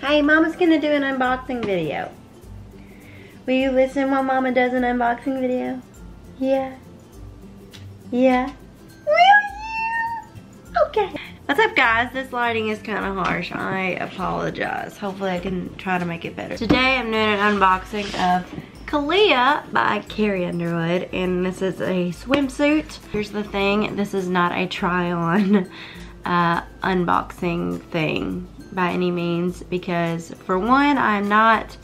Hey, Mama's gonna do an unboxing video. Will you listen while Mama does an unboxing video? Yeah. Yeah. Will you? Okay. What's up guys? This lighting is kind of harsh. I apologize. Hopefully I can try to make it better. Today I'm doing an unboxing of Calia by Carrie Underwood and this is a swimsuit. Here's the thing, this is not a try-on uh, unboxing thing by any means because for one I'm not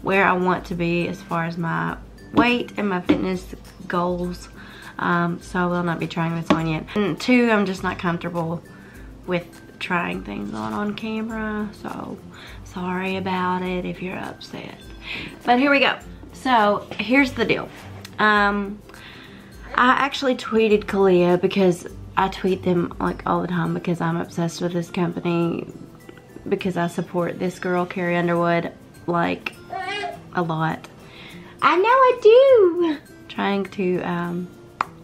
where I want to be as far as my weight and my fitness goals um, so I will not be trying this on yet. And two, I'm just not comfortable with trying things on on camera so sorry about it if you're upset. But here we go. So here's the deal. Um i actually tweeted calia because i tweet them like all the time because i'm obsessed with this company because i support this girl carrie underwood like a lot i know i do trying to um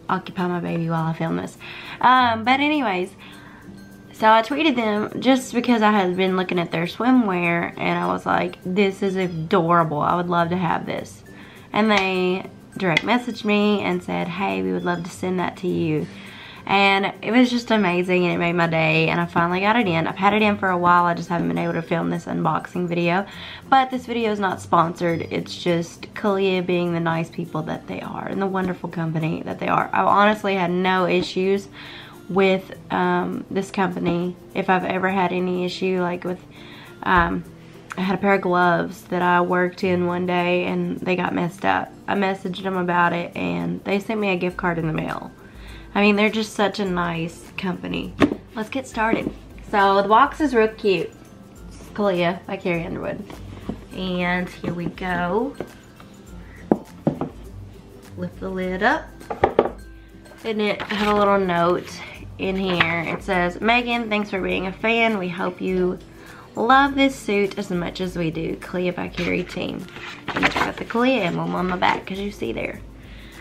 occupy my baby while i film this um but anyways so I tweeted them just because I had been looking at their swimwear and I was like, this is adorable. I would love to have this. And they direct messaged me and said, hey, we would love to send that to you. And it was just amazing and it made my day and I finally got it in. I've had it in for a while. I just haven't been able to film this unboxing video. But this video is not sponsored. It's just Calia being the nice people that they are and the wonderful company that they are. I've honestly had no issues with um, this company if I've ever had any issue like with um, I had a pair of gloves that I worked in one day and they got messed up. I messaged them about it and they sent me a gift card in the mail. I mean they're just such a nice company. Let's get started. So the box is real cute. It's Calia by Carrie Underwood. And here we go. Lift the lid up. And it had a little note in here. It says, Megan, thanks for being a fan. We hope you love this suit as much as we do. Calia by Carrie team. And it's got the Calia emblem on the back, as you see there.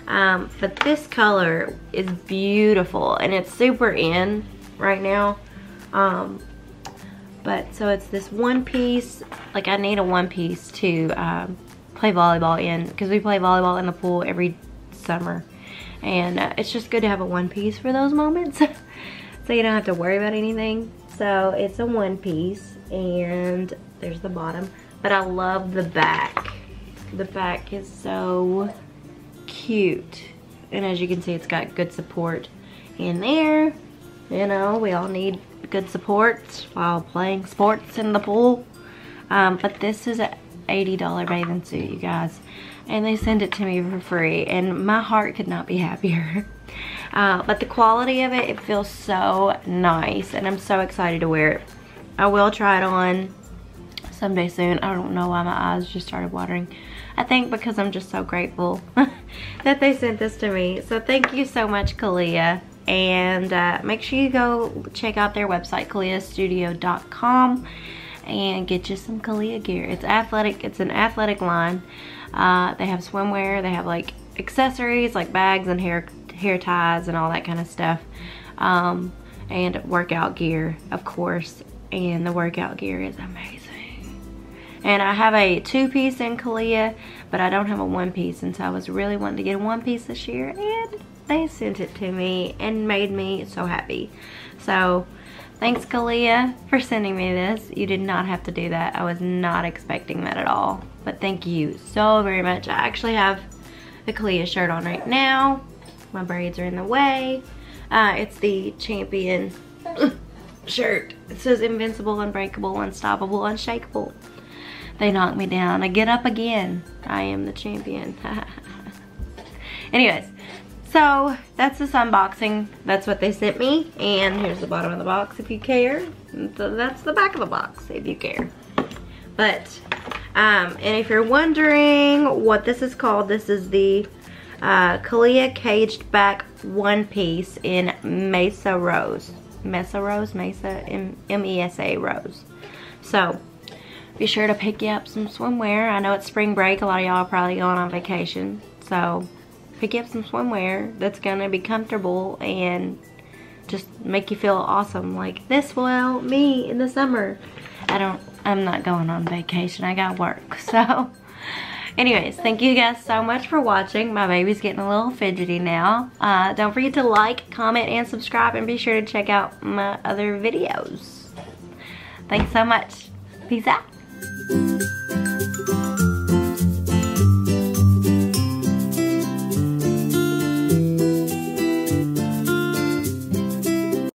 Um, but this color is beautiful and it's super in right now. Um, but so it's this one piece, like I need a one piece to um, play volleyball in because we play volleyball in the pool every summer. And uh, it's just good to have a one piece for those moments. so you don't have to worry about anything. So it's a one piece and there's the bottom. But I love the back. The back is so cute. And as you can see, it's got good support in there. You know, we all need good support while playing sports in the pool. Um, but this is an $80 bathing suit, you guys and they send it to me for free and my heart could not be happier. Uh, but the quality of it, it feels so nice and I'm so excited to wear it. I will try it on someday soon. I don't know why my eyes just started watering. I think because I'm just so grateful that they sent this to me. So thank you so much, Calia. And uh, make sure you go check out their website, caliastudio.com and get you some Calia gear. It's athletic, it's an athletic line. Uh, they have swimwear, they have like accessories like bags and hair, hair ties and all that kind of stuff. Um, and workout gear, of course. And the workout gear is amazing. And I have a two piece in Calia, but I don't have a one piece. And so I was really wanting to get a one piece this year. And they sent it to me and made me so happy. So thanks Calia for sending me this. You did not have to do that. I was not expecting that at all. But thank you so very much. I actually have the Calia shirt on right now. My braids are in the way. Uh, it's the champion shirt. It says invincible, unbreakable, unstoppable, unshakable. They knock me down. I get up again. I am the champion. Anyways, so that's this unboxing. That's what they sent me. And here's the bottom of the box if you care. So that's the back of the box if you care. But um, and if you're wondering what this is called, this is the uh, Calia Caged Back One Piece in Mesa Rose. Mesa Rose? Mesa? M-E-S-A Rose. So, be sure to pick you up some swimwear. I know it's spring break. A lot of y'all are probably going on vacation. So, pick you up some swimwear that's going to be comfortable and just make you feel awesome. Like, this will me in the summer. I don't, I'm not going on vacation. I got work. So, anyways, thank you guys so much for watching. My baby's getting a little fidgety now. Uh, don't forget to like, comment, and subscribe. And be sure to check out my other videos. Thanks so much. Peace out.